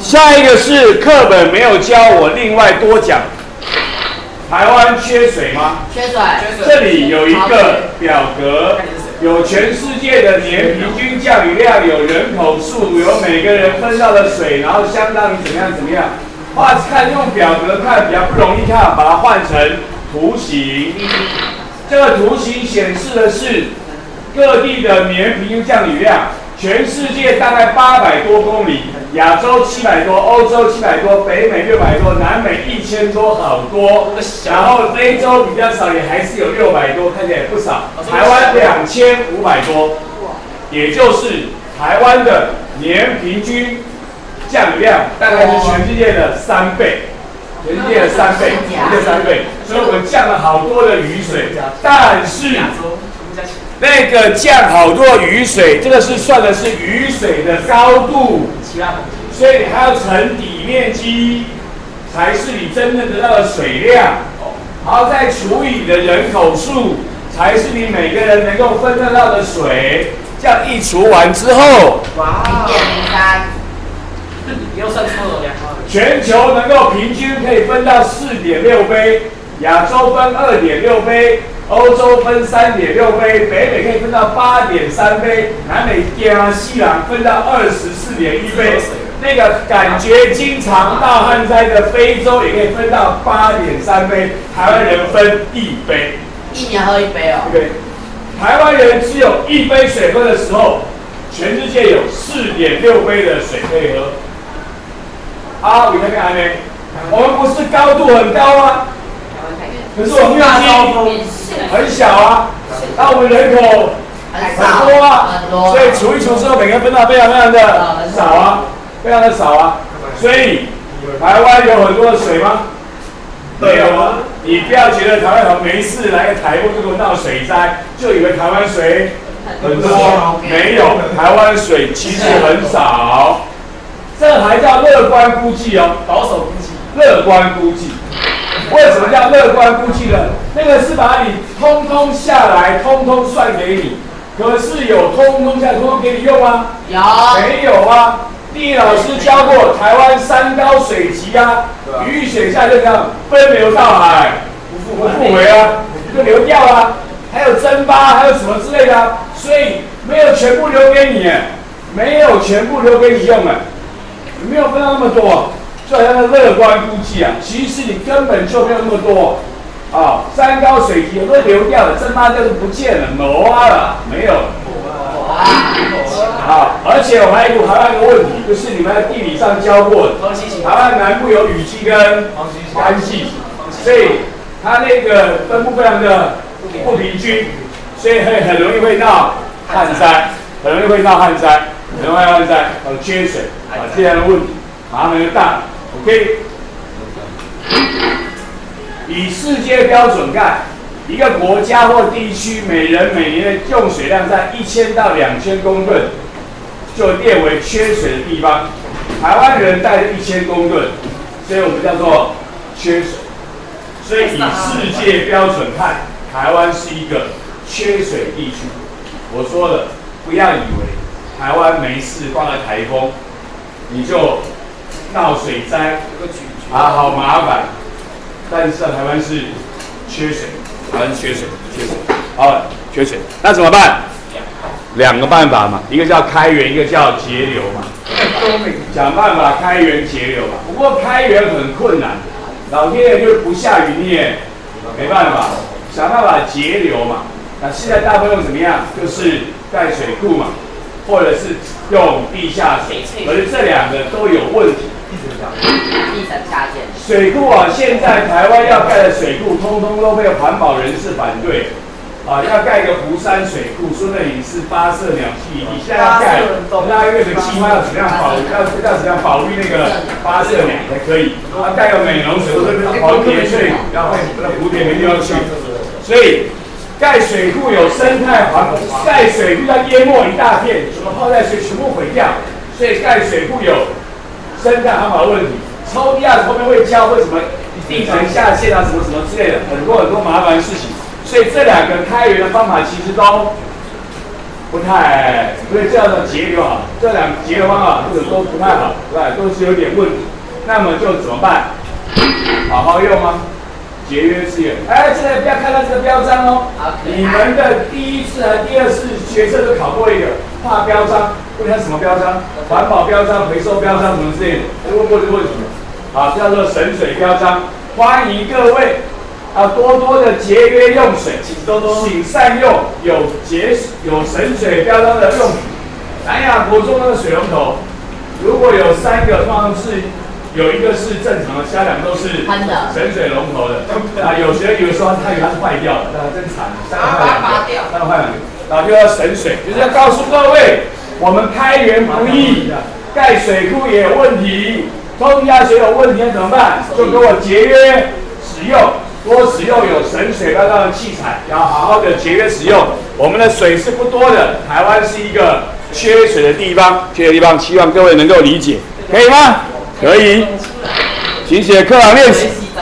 下一个是课本没有教我，另外多讲。台湾缺水吗？缺水。这里有一个表格，有全世界的年平均降雨量，有人口数，有每个人分到的水，然后相当于怎么样怎么样。画看用表格看比较不容易看，把它换成图形。这个图形显示的是各地的年平均降雨量。全世界大概八百多公里，亚洲七百多，欧洲七百多，北美六百多，南美一千多，好多。然后非洲比较少，也还是有六百多，看起来也不少。台湾两千五百多，也就是台湾的年平均降雨量大概是全世界的三倍，全世界的三倍，全世界三倍。所以我们降了好多的雨水，但是。那个降好多雨水，这个是算的是雨水的高度，所以还要乘底面积，才是你真正得到的水量。然后，再除以你的人口数，才是你每个人能够分得到的水。这样一除完之后，哇，零点零三，又算错了两号。全球能够平均可以分到四点六杯，亚洲分二点六杯。欧洲分三点六杯，北美可以分到八点三杯，南美加西南分到二十四点一杯。那个感觉经常大旱灾的非洲也可以分到八点三杯，台湾人分一杯，一年喝一杯哦。对，台湾人只有一杯水喝的时候，全世界有四点六杯的水可以喝。啊，你那边还没？我们不是高度很高吗？可是我们面积。很小啊，那我们人口很多啊，所以除一除之后，每个人分到非常非常的少啊，非常的少啊。所以台湾有很多的水吗？没有啊。你不要觉得台湾好没事来个台风就给我闹水灾，就以为台湾水很多，没有，台湾水其实很少。这还叫乐观估计哦，保守估计，乐观估计。为什么叫乐观估计呢？那个是把你通通下来，通通算给你。可是有通通下，通通给你用吗？有。没有啊？地理老师教过，台湾山高水急啊，雨水下就这样奔流到海，不复不回啊，就流掉啊。还有蒸发，还有什么之类的，所以没有全部留给你，没有全部留给你用啊，没有分到那么多。就好像乐观估计啊，其实你根本就没有那么多啊。山高水急，都流掉了，这妈就是不见了，没了，没有。啊，而且我还有还有一个问题，就是你们在地理上教过的，台湾南部有雨季跟干季，所以它那个分布非常的不平均，所以会很容易会闹旱灾，很容易会闹旱灾，很容易旱灾，有缺水啊这样的问题，麻烦就大。OK，以世界标准看，一个国家或地区每人每年的用水量在一千到两千公吨，就列为缺水的地方。台湾人带着一千公吨，所以我们叫做缺水。所以以世界标准看，台湾是一个缺水地区。我说了，不要以为台湾没事，刮了台风，你就。闹水灾啊，好麻烦！但是台湾是缺水，台湾缺水，缺水，啊，缺水，那怎么办？两个办法嘛，一个叫开源，一个叫节流嘛。想办法开源节流嘛。不过开源很困难，老天爷就是不下雨，你也没办法。想办法节流嘛。那现在大部分用怎么样？就是盖水库嘛，或者是用地下水，可是这两个都有问题。水库啊，现在台湾要盖的水库，通通都被环保人士反对。啊，要盖个湖山水库，说那里是八色鸟栖地，现在要盖，那月的计划要怎么样保？要要怎样保育那个八色鸟才可以？啊，盖个美容水库，黄蝶翠，然后那蝴蝶没地方去。所以盖水库有生态环保，盖水库要淹没一大片，什么泡在水全部毁掉。所以盖水库有。生态环保的问题，抽地下后面会教为什么地层下陷啊，什么什么之类的，很多很多麻烦的事情。所以这两个开源的方法其实都不太，所以这样的节流啊，这两节流方法或者都不太好，对吧？都是有点问题。那么就怎么办？好好用吗？节约资源。哎，现在不要看到这个标章哦。你们的第一次和第二次学测都考过一个画标章，问他什么标章？环保标章、回收标章什么之类的，问过这个问题。好，叫做省水标章。欢迎各位啊，多多的节约用水，请多多，请善用有节有省水标章的用品。南亚国中的水龙头，如果有三个，通常是。有一个是正常的，其他两个都是省水龙头的。啊，有学有时候他以为它是坏掉的，那真惨，三个坏两个，三个坏两个，然后就要省水，就是要告诉各位，我们开源不易，盖水库也有问题，冲压水有问题怎么办？就给我节约使用，多使用有省水标章的器材，要好好的节约使用。我们的水是不多的，台湾是一个缺水的地方，缺水地方，希望各位能够理解，可以吗？可以，请写课堂练习。